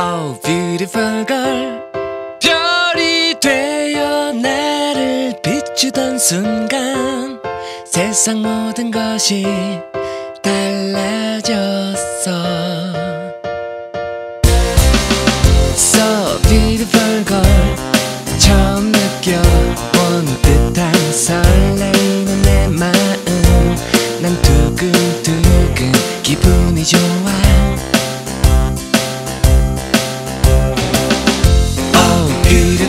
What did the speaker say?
Oh beautiful girl. 별이 되어 나를 비추던 순간 세상 모든 것이 You.